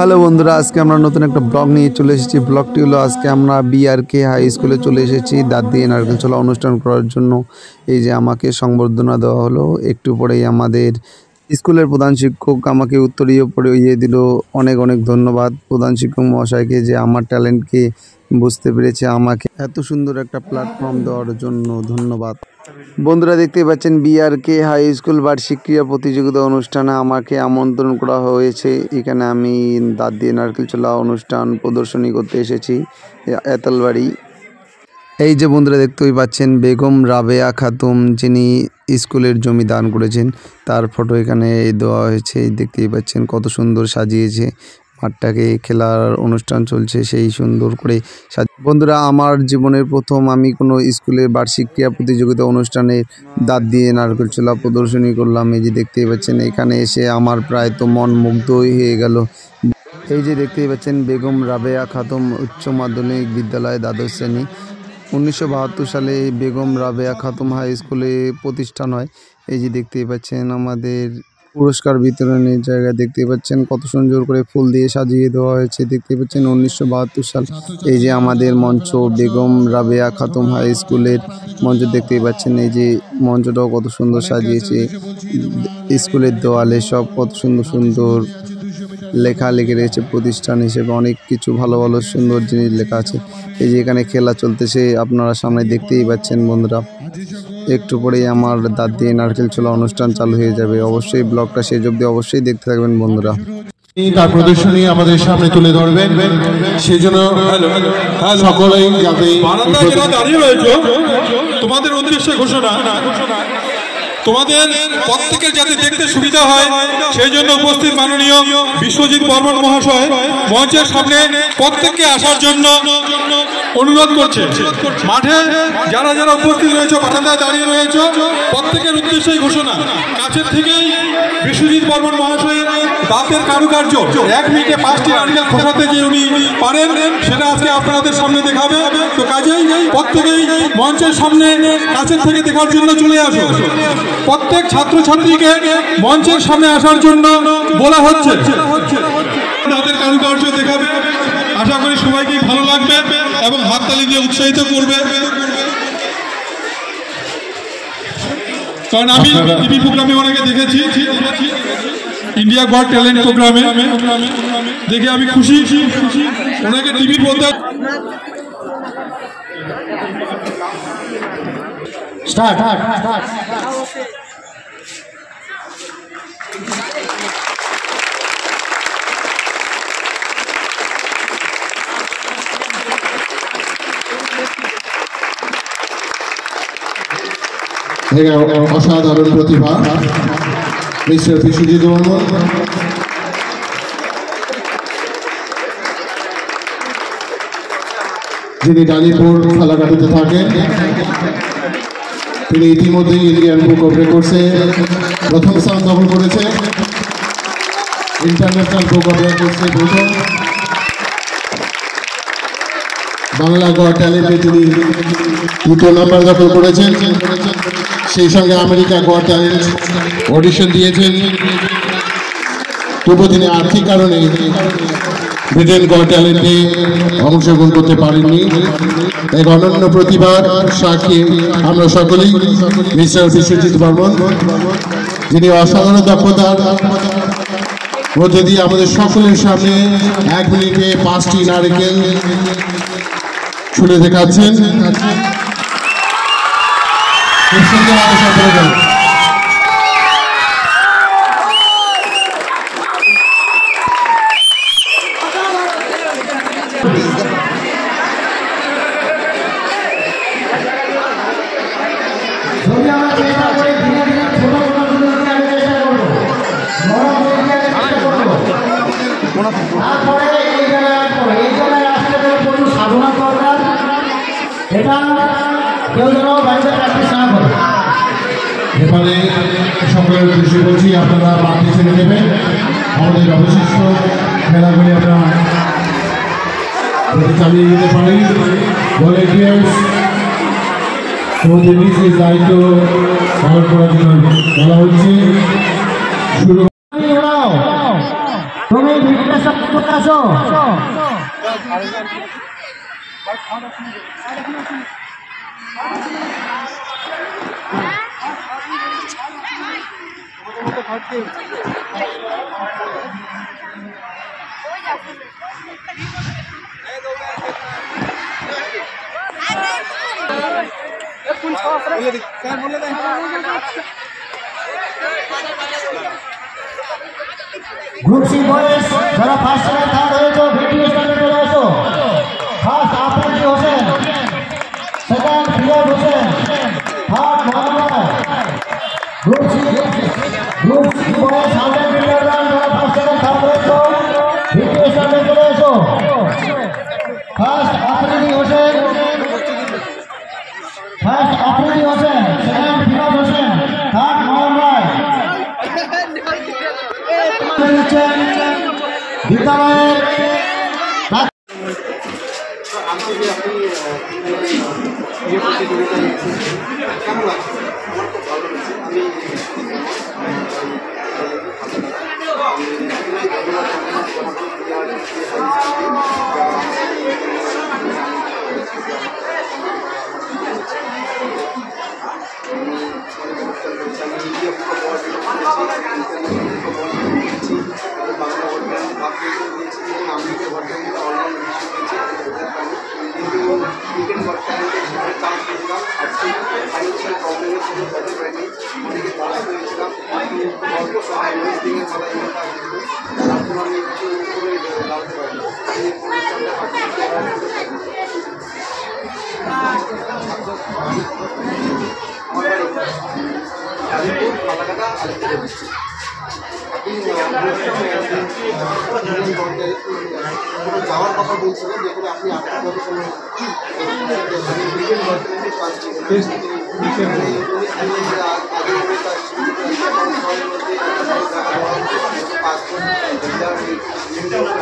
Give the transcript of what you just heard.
Hello বন্ধুরা, আজকে আমরা নতুন একটা ব্লগ নিয়ে চলে এসেছি। ব্লগটি হলো আজকে আমরা বিআরকে হাই স্কুলে চলে এসেছি দাঁত দিয়ে নারকেল অনুষ্ঠান করার জন্য। এই যে আমাকে সংবর্ধনা দেওয়া হলো, একটু পরেই আমাদের স্কুলের প্রধান শিক্ষক আমাকে উত্তরীয় ইয়ে দিল। অনেক অনেক ধন্যবাদ প্রধান শিক্ষক মহাশয়কে যে আমার ট্যালেন্টকে বুঝতে পেরেছে, আমাকে এত সুন্দর একটা প্ল্যাটফর্ম দেওয়ার জন্য ধন্যবাদ। বন্ধুরা দেখতে পাচ্ছেন বিআরকে হাই স্কুল বার্ষিক ক্রীড়া প্রতিযোগিতা অনুষ্ঠানে আমাকে আমন্ত্রণ করা হয়েছে। এখানে আমি দাঁত দিয়ে নারকেল চোলা অনুষ্ঠান প্রদর্শনী করতে এসেছি এতলবাড়ি। এই যে বন্ধুরা দেখতেই পাচ্ছেন, বেগম রাবেয়া খাতুম যিনি স্কুলের জমি দান করেছেন, তার ফটো এখানে দেওয়া হয়েছে। দেখতেই পাচ্ছেন কত সুন্দর সাজিয়েছে। মাঠটাকে খেলার অনুষ্ঠান চলছে সেই সুন্দর করে বন্ধুরা, আমার জীবনের প্রথম আমি কোনো স্কুলের বার্ষিক ক্রীড়া প্রতিযোগিতা অনুষ্ঠানে দাঁত দিয়ে নারকেল ছোলা প্রদর্শনী করলাম। এই যে দেখতেই পাচ্ছেন, এখানে এসে আমার প্রায় তো মন মুগ্ধ হয়ে গেল। এই যে দেখতেই পাচ্ছেন, বেগম রাবেয়া খাতুম উচ্চ মাধ্যমিক বিদ্যালয় দ্বাদশ শ্রেণি। উনিশশো বাহাত্তর সালে বেগম রাবেয়া খাতুম হাই স্কুলে প্রতিষ্ঠান হয়। এই যে দেখতেই পাচ্ছেন, আমাদের পুরস্কার বিতরণের জায়গা দেখতে পাচ্ছেন কত সুন্দর করে ফুল দিয়ে সাজিয়ে দেওয়া হয়েছে। দেখতে পাচ্ছেন উনিশশো বাহাত্তর সাল। এই যে আমাদের মঞ্চ, বেগম রাবেয়া খাতুম হাই স্কুলের মঞ্চ দেখতেই পাচ্ছেন। এই যে মঞ্চটাও কত সুন্দর সাজিয়েছে। স্কুলের দেওয়ালে সব কত সুন্দর সুন্দর লেখা লিখে রয়েছে। প্রতিষ্ঠান হিসেবে অনেক কিছু ভালো ভালো সুন্দর জিনিস লেখা আছে। এই যে এখানে খেলা চলতেছে, আপনারা সামনে দেখতেই পাচ্ছেন বন্ধুরা। একটু পরেই আমার দাঁত দিয়ে নারকেল ছোলা অনুষ্ঠান চালু হয়ে যাবে। অবশ্যই ব্লগটা শেষ অব্দি অবশ্যই দেখতে থাকবেন বন্ধুরা। তার প্রদর্শনী আমাদের সামনে তুলে ধরবেন। সেই জন্য সকলেই যাতে বারান্দায় যারা দাঁড়িয়ে রয়েছে তোমাদের উদ্দেশ্যে ঘোষণা। তোমাদের প্রত্যেকের যাতে দেখতে সুবিধা হয়, সেই জন্য উপস্থিত মাননীয় বিশ্বজিৎ বর্মন মহাশয় মঞ্চের সামনে প্রত্যেককে আসার জন্য অনুরোধ করছে। মাঠে যারা যারা উপস্থিত রয়েছে বারান্দায় দাঁড়িয়ে রয়েছে, প্রত্যেকের উদ্দেশ্যেই ঘোষণা। কাছের থেকেই বিশ্বজিৎ বর্মন মহাশয়ের দাঁতের কারুকার্য। এক মিনিটে পাঁচটি নারকেল খোসাতে যে উনি পারেন, সেটা আজকে আপনাদের সামনে দেখাবে। তো কাজেই প্রত্যেকেই মঞ্চের সামনে কাছের থেকে দেখার জন্য চলে আসো। প্রত্যেক ছাত্রছাত্রীকে মঞ্চের সামনে আসার জন্য বলা হচ্ছে। তাদের কারুকার্য দেখাবে। আশা করি সবাইকে ভালো লাগবে এবং হাততালি দিয়ে উৎসাহিত করবে। কারণ আমি টিভি প্রোগ্রামে ওনাকে দেখেছি। ইন্ডিয়া গড ট্যালেন্ট প্রোগ্রামে। দেখে আমি খুশি। ওনাকে টিভি পর্দায় স্টার্ট অসাধারণ প্রতিভা মিস্টার বিশ্বজিৎ বর্মন যিনি ডালিপুর ফালাকাটিতে থাকেন, তিনি ইতিমধ্যেই ইন্ডিয়ান বুক অফ রেকর্ডসে প্রথম স্থান দখল করেছে ইন্টারন্যাশনাল বুক অফ রেকর্ডসে প্রথম। বাংলা গড় ট্যালেন্টে তিনি দুটো নাম্বার দখল করেছেন। সেই সঙ্গে আমেরিকা গড় ট্যালেন্ট অডিশন দিয়েছেন। তবু তিনি আর্থিক কারণে ব্রিটেন গড় ট্যালেন্টে অংশগ্রহণ করতে পারেননি। এক অনন্য প্রতিভার সাক্ষী আমরা সকলেই মিস্টার বিশ্বজিৎ বর্মন, যিনি অসাধারণ দক্ষতার মধ্যে দিয়ে আমাদের সকলের সামনে এক মিনিটে পাঁচটি নারিকেল ছুলে দেখাচ্ছেন। খুব সুন্দর কেউ যেন বাড়িতে প্র্যাকটিস না করে এখানে সকলের দৃষ্টি বলছি আপনারা মাঠে ছেড়ে দেবেন। আমাদের অবশিষ্ট খেলাগুলি আমরা চালিয়ে যেতে পারি। ভলেন্টিয়ার্স তোমাদের নিজ দায়িত্ব পালন করার জন্য বলা হচ্ছে। শুরু তুমি আসো। গ্রুপ সি বয়েস যারা first group C group C boys hundred metre run যারা ফার্স্ট সেকেন্ড থার্ড হয়েছে ভিডিও হোসেন সেকেন্ড ফিরোজ হোসেন থার্ড মোহাম্মদ বিদ্যালয়ের যাওয়ার কথা বলছিলেন যেগুলো আপনি আপনার পদ্ধতি নিয়ে